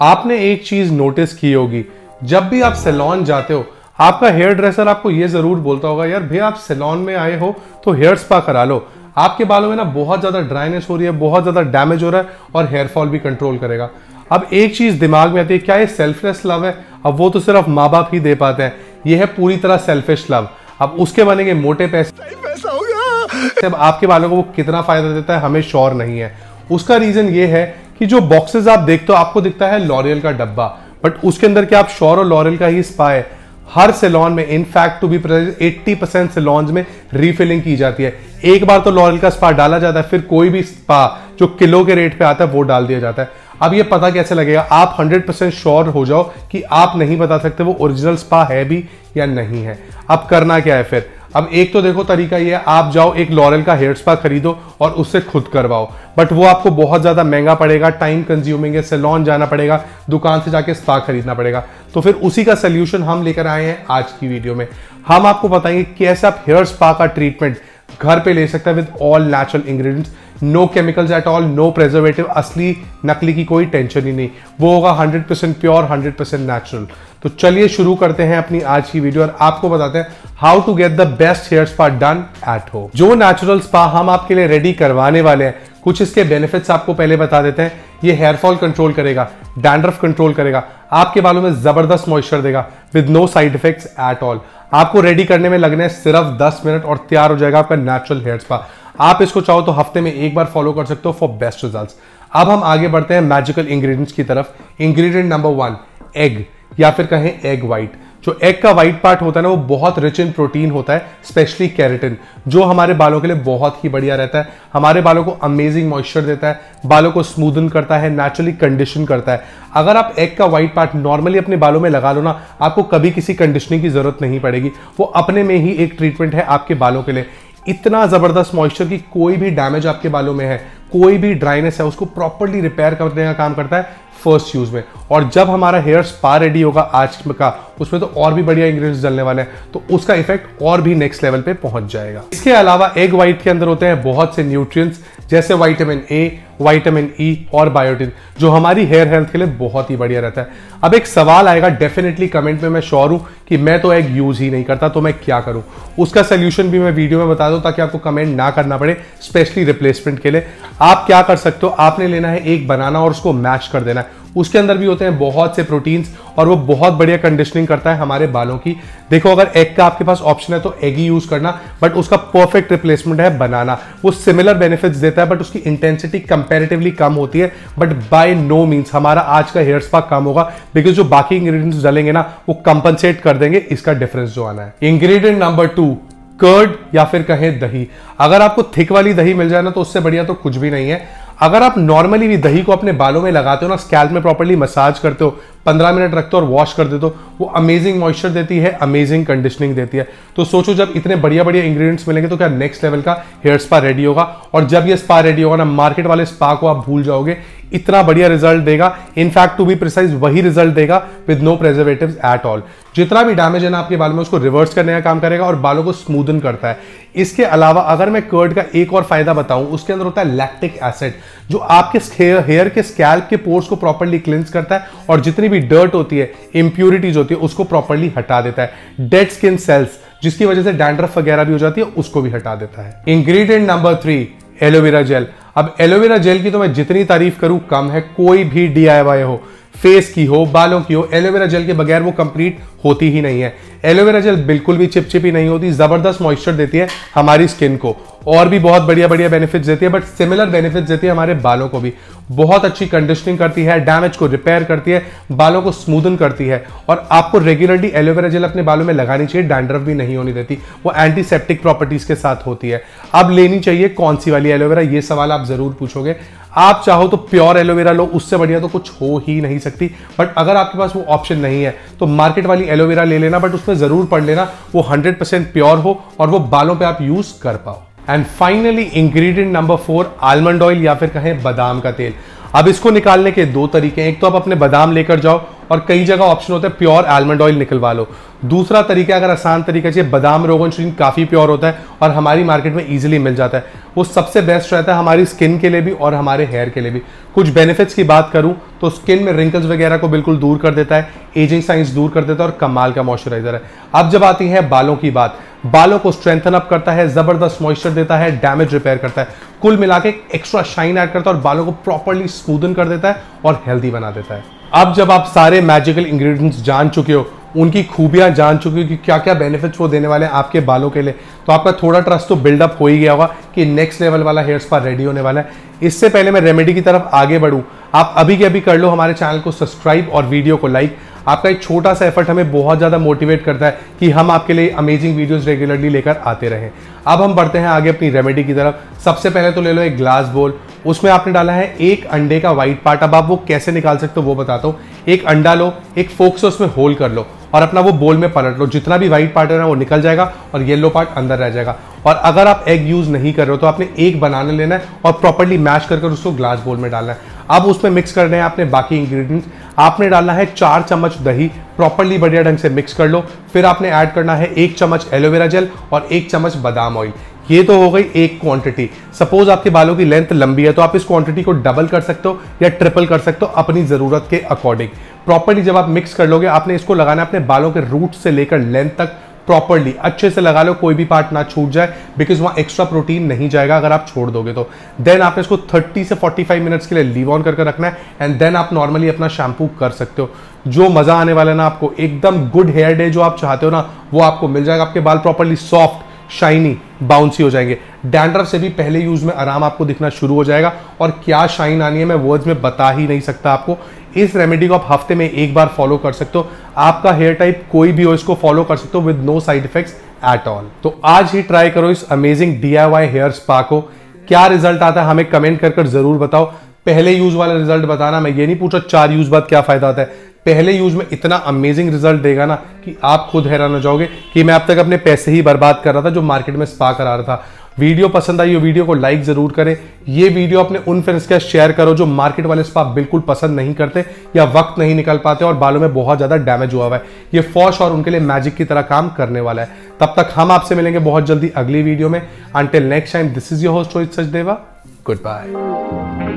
आपने एक चीज़ नोटिस की होगी। जब भी आप सैलॉन जाते हो आपका हेयर ड्रेसर आपको ये ज़रूर बोलता होगा यार भैया आप सैलॉन में आए हो तो हेयर स्पा करा लो। आपके बालों में ना बहुत ज़्यादा ड्राइनेस हो रही है बहुत ज़्यादा डैमेज हो रहा है और हेयर फॉल भी कंट्रोल करेगा। अब एक चीज़ दिमाग में आती है क्या ये सेल्फलेस लव है? अब वो तो सिर्फ़ माँ बाप ही दे पाते हैं। ये है पूरी तरह सेल्फिश लव अब उसके बनेंगे मोटे पैसे। पैसा होगा अब आपके बालों को वो कितना फ़ायदा देता है हमें श्योर नहीं है। उसका रीजन ये है कि जो बॉक्सेस आप देखते हो आपको दिखता है लॉरियल का डब्बा बट उसके अंदर क्या आप श्योर हो लॉरियल का ही स्पा है? हर सेलॉन में in fact to be eighty percent salons में रीफिलिंग की जाती है। एक बार तो लॉरियल का स्पा डाला जाता है, फिर कोई भी स्पा जो किलो के रेट पे आता है, वो डाल दिया जाता है। अब ये पता कैसे लगेगा? आप 100% श्योर हो जाओ कि आप नहीं बता सकते वो ओरिजिनल स्पा है भी या नहीं है। अब करना क्या है फिर? अब एक तो देखो तरीका ये है, आप जाओ एक लॉरल का हेयर स्पा खरीदो और उससे खुद करवाओ। बट वो आपको बहुत ज़्यादा महँगा पड़ेगा टाइम कंज्यूमिंग है सेलॉन जाना पड़ेगा, दुकान से जाके स्पा खरीदना पड़ेगा। तो फिर उसी का सोल्यूशन हम लेकर आए हैं आज की वीडियो में। हम आपको बताएँगे कैसे आप हेयर स्पा का ट्रीटमेंट घर पे ले सकते हैं with all natural ingredients no chemicals at all no preservative असली नकली की कोई टेंशन ही नहीं। वो होगा 100% परसेंट प्योर 100% नेचुरल तो चलिए शुरू करते हैं अपनी आज की वीडियो और आपको बताते हैं how to get the best hair spa done at home जो नेचुरल स्पा हम आपके लिए रेडी करवाने वाले हैं, कुछ इसके बेनिफिट्स आपको पहले बता देते हैं। ये हेयर फॉल कंट्रोल करेगा डैंड्रफ कंट्रोल करेगा, आपके बालों में ज़बरदस्त मॉइस्चर देगा with no side effects at all आपको रेडी करने में लगने सिर्फ़ 10 मिनट और तैयार हो जाएगा आपका नेचुरल हेयर स्पा आप इसको चाहो तो हफ़्ते में एक बार फॉलो कर सकते हो फॉर बेस्ट रिज़ल्ट अब हम आगे बढ़ते हैं मैजिकल इंग्रेडिएंट्स की तरफ़. इंग्रेडिएंट नंबर वन एग या फिर कहें एग वाइट जो एग का व्हाइट पार्ट होता है ना, वो बहुत रिच इन प्रोटीन होता है स्पेशली कैरेटिन जो हमारे बालों के लिए बहुत ही बढ़िया रहता है. हमारे बालों को अमेजिंग मॉइस्चर देता है, बालों को स्मूदन करता है नेचुरली कंडीशन करता है. अगर आप एग का व्हाइट पार्ट नॉर्मली अपने बालों में लगा लो ना, आपको कभी किसी कंडीशनिंग की ज़रूरत नहीं पड़ेगी. वो अपने में ही एक ट्रीटमेंट है आपके बालों के लिए. इतना ज़बरदस्त मॉइस्चर की कोई भी डैमेज आपके बालों में है, कोई भी ड्राइनेस है, उसको प्रॉपरली रिपेयर करने का काम करता है फ़र्स्ट यूज़ में। और जब हमारा हेयर स्पा रेडी होगा आज का, उसमें तो और भी बढ़िया इंग्रेडिएंट्स डलने वाले हैं तो उसका इफ़ेक्ट और भी नेक्स्ट लेवल पे पहुँच जाएगा। इसके अलावा एग वाइट के अंदर होते हैं बहुत से न्यूट्रिएंट्स जैसे वाइटामिन ए विटामिन ई और बायोटिन जो हमारी हेयर हेल्थ के लिए बहुत ही बढ़िया रहता है। अब एक सवाल आएगा डेफिनेटली कमेंट में मैं श्योर हूँ कि मैं तो एग यूज़ ही नहीं करता तो मैं क्या करूँ? उसका सोल्यूशन भी मैं वीडियो में बता दूँ, ताकि आपको कमेंट ना करना पड़े स्पेशली रिप्लेसमेंट के लिए। आप क्या कर सकते हो, आपने लेना है एक बनाना और उसको मैश कर देना है। उसके अंदर भी होते हैं बहुत से प्रोटीन्स और वो बहुत बढ़िया कंडीशनिंग करता है हमारे बालों की। देखो, अगर एग का आपके पास ऑप्शन है तो एग ही यूज़ करना बट उसका परफेक्ट रिप्लेसमेंट है बनाना वो सिमिलर बेनिफिट्स देता है बट उसकी इंटेंसिटी कंपेरेटिवली कम होती है। बट बाय नो मीन्स हमारा आज का हेयर स्पा कम होगा बिकॉज़ जो बाकी इंग्रेडिएंट्स डालेंगे ना, वो कंपनसेट कर देंगे। इसका डिफरेंस जो आना है। इंग्रेडिएंट नंबर टू कर्ड या फिर कहें दही। अगर आपको थिक वाली दही मिल जाए ना तो उससे बढ़िया तो कुछ भी नहीं है। अगर आप नॉर्मली भी दही को अपने बालों में लगाते हो ना स्कैल्प में प्रॉपरली मसाज करते हो, पंद्रह मिनट रखते हो और वॉश कर देते हो, वो अमेजिंग मॉइस्चर देती है अमेजिंग कंडीशनिंग देती है। तो सोचो जब इतने बढ़िया बढ़िया इंग्रेडिएंट्स मिलेंगे तो क्या नेक्स्ट लेवल का हेयर स्पा रेडी होगा? और जब ये स्पा रेडी होगा ना मार्केट वाले स्पा को आप भूल जाओगे इतना बढ़िया रिज़ल्ट देगा। In fact to be precise वही रिज़ल्ट देगा with no preservative at all जितना भी डैमेज है ना आपके बाल में, उसको रिवर्स करने का काम करेगा और बालों को स्मूदन करता है। इसके अलावा, अगर मैं कर्ड का एक और फ़ायदा बताऊँ, उसके अंदर होता है लैक्टिक एसिड जो आपके हेयर के स्कैल्प के पोर्स को प्रॉपरली क्लिंस करता है और जितनी भी डर्ट होती है इंप्यूरिटीज होती है, उसको प्रॉपरली हटा देता है। डेड स्किन सेल्स जिसकी वजह से डैंड्रफ वगैरह भी हो जाती है, उसको भी हटा देता है। Ingredient number three aloe vera gel अब एलोवेरा जेल की तो मैं जितनी तारीफ़ करूँ, कम है। कोई भी डीआईवाई हो फेस की हो, बालों की हो, एलोवेरा जेल के बगैर वो कंप्लीट होती ही नहीं है। एलोवेरा जेल बिल्कुल भी चिपचिपी नहीं होती, ज़बरदस्त मॉइस्चर देती है हमारी स्किन को। और भी बहुत बढ़िया बढ़िया बेनिफिट्स देती है बट सिमिलर बेनिफिट्स देती है हमारे बालों को भी। बहुत अच्छी कंडीशनिंग करती है डैमेज को रिपेयर करती है, बालों को स्मूदन करती है। और आपको रेगुलरली एलोवेरा जेल अपने बालों में लगानी चाहिए डैंड्रफ भी नहीं होनी देती। वो एंटीसेप्टिक प्रॉपर्टीज़ के साथ होती है। अब लेनी चाहिए कौन सी वाली एलोवेरा ये सवाल आप ज़रूर पूछोगे। आप चाहो तो प्योर एलोवेरा लो, उससे बढ़िया तो कुछ हो ही नहीं सकती। बट अगर आपके पास वो ऑप्शन नहीं है तो मार्केट वाली एलोवेरा ले लेना बट उसमें ज़रूर पढ़ लेना, वो 100% प्योर हो और वो बालों पे आप यूज़ कर पाओ। And finally ingredient number four almond oil या फिर कहें बादाम का तेल। अब इसको निकालने के दो तरीके हैं। एक तो आप अपने बादाम लेकर जाओ और कई जगह ऑप्शन होता है प्योर आलमंड ऑयल निकलवा लो। दूसरा तरीका, अगर आसान तरीका चाहिए, बादाम रोगन श्रीन काफ़ी प्योर होता है और हमारी मार्केट में इजीली मिल जाता है। वो सबसे बेस्ट रहता है हमारी स्किन के लिए भी और हमारे हेयर के लिए भी। कुछ बेनिफिट्स की बात करूँ तो स्किन में रिंकल्स वगैरह को बिल्कुल दूर कर देता है एजिंग साइंस दूर कर देता है और कमाल का मॉइस्चराइजर है। अब जब आती है बालों की बात बालों को स्ट्रेंथन अप करता है, ज़बरदस्त मॉइस्चर देता है डैमेज रिपेयर करता है। कुल मिला के एक्स्ट्रा शाइन ऐड करता है और बालों को प्रॉपरली स्मूदन कर देता है और हेल्दी बना देता है। अब जब आप सारे मैजिकल इंग्रेडिएंट्स जान चुके हो, उनकी खूबियाँ जान चुके हो कि क्या क्या बेनिफिट्स वो देने वाले हैं आपके बालों के लिए तो आपका थोड़ा ट्रस्ट तो बिल्डअप हो ही गया होगा कि नेक्स्ट लेवल वाला हेयर स्पा रेडी होने वाला है। इससे पहले मैं रेमेडी की तरफ़ आगे बढ़ूँ। आप अभी के अभी कर लो हमारे चैनल को सब्सक्राइब और वीडियो को लाइक आपका एक छोटा सा एफर्ट हमें बहुत ज़्यादा मोटिवेट करता है कि हम आपके लिए अमेजिंग वीडियोस रेगुलरली लेकर आते रहें। अब हम बढ़ते हैं आगे अपनी रेमेडी की तरफ़। सबसे पहले तो ले लो एक ग्लास बोल उसमें आपने डाला है एक अंडे का व्हाइट पार्ट अब आप वो कैसे निकाल सकते हो वो बताता हूँ। एक अंडा लो, एक फोक से उसमें होल कर लो और अपना वो बोल में पलट लो। जितना भी व्हाइट पार्ट है ना, वो निकल जाएगा और येलो पार्ट अंदर रह जाएगा। और अगर आप एग यूज़ नहीं कर रहे हो तो आपने एक बनाना लेना है और प्रॉपरली मैश कर कर उसको ग्लास बोल में डालना है। अब उसमें मिक्स करने हैं आपने बाकी इंग्रेडिएंट्स आपने डालना है चार चम्मच दही प्रॉपरली बढ़िया ढंग से मिक्स कर लो। फिर आपने ऐड करना है एक चम्मच एलोवेरा जेल और एक चम्मच बादाम ऑयल ये तो हो गई एक क्वांटिटी सपोज़ आपके बालों की लेंथ लंबी है तो आप इस क्वांटिटी को डबल कर सकते हो या ट्रिपल कर सकते हो अपनी ज़रूरत के अकॉर्डिंग प्रॉपरली जब आप मिक्स कर लोगे, आपने इसको लगाना है अपने बालों के रूट से लेकर लेंथ तक। प्रॉपरली अच्छे से लगा लो, कोई भी पार्ट ना छूट जाए बिकॉज़ वहाँ एक्स्ट्रा प्रोटीन नहीं जाएगा अगर आप छोड़ दोगे तो। देन आपने इसको 30 से 45 मिनट्स के लिए लीव ऑन करके रखना है एंड देन आप नॉर्मली अपना शैम्पू कर सकते हो। जो मज़ा आने वाला है ना आपको, एकदम गुड हेयर डे जो आप चाहते हो ना, वो आपको मिल जाएगा। आपके बाल प्रॉपरली सॉफ्ट शाइनी बाउंसी हो जाएँगे। डैंड्रफ से भी पहले यूज़ में आराम आपको दिखना शुरू हो जाएगा, और क्या शाइन आनी है मैं वर्ड्स में बता ही नहीं सकता आपको। इस रेमेडी को आप हफ़्ते में एक बार फॉलो कर सकते हो। आपका हेयर टाइप कोई भी हो, इसको फॉलो कर सकते हो with no side effects at all तो आज ही ट्राई करो इस अमेजिंग डी हेयर स्पा को। क्या रिज़ल्ट आता है हमें कमेंट कर कर ज़रूर बताओ। पहले यूज़ वाला रिज़ल्ट बताना, मैं ये नहीं पूछा चार यूज़ बाद क्या फ़ायदा आता है। पहले यूज़ में इतना अमेजिंग रिज़ल्ट देगा ना कि आप खुद हैरान हो जाओगे कि मैं अब तक अपने पैसे ही बर्बाद कर रहा था जो मार्केट में स्पा करा रहा था। वीडियो पसंद आई हो, वीडियो को लाइक ज़रूर करें। ये वीडियो अपने उन फ्रेंड्स के शेयर करो जो मार्केट वाले स्पा बिल्कुल पसंद नहीं करते या वक्त नहीं निकल पाते और बालों में बहुत ज़्यादा डैमेज हुआ हुआ है। ये फॉश और उनके लिए मैजिक की तरह काम करने वाला है। तब तक हम आपसे मिलेंगे बहुत जल्दी अगली वीडियो में। Until next time this is your host Rohit Sachdeva goodbye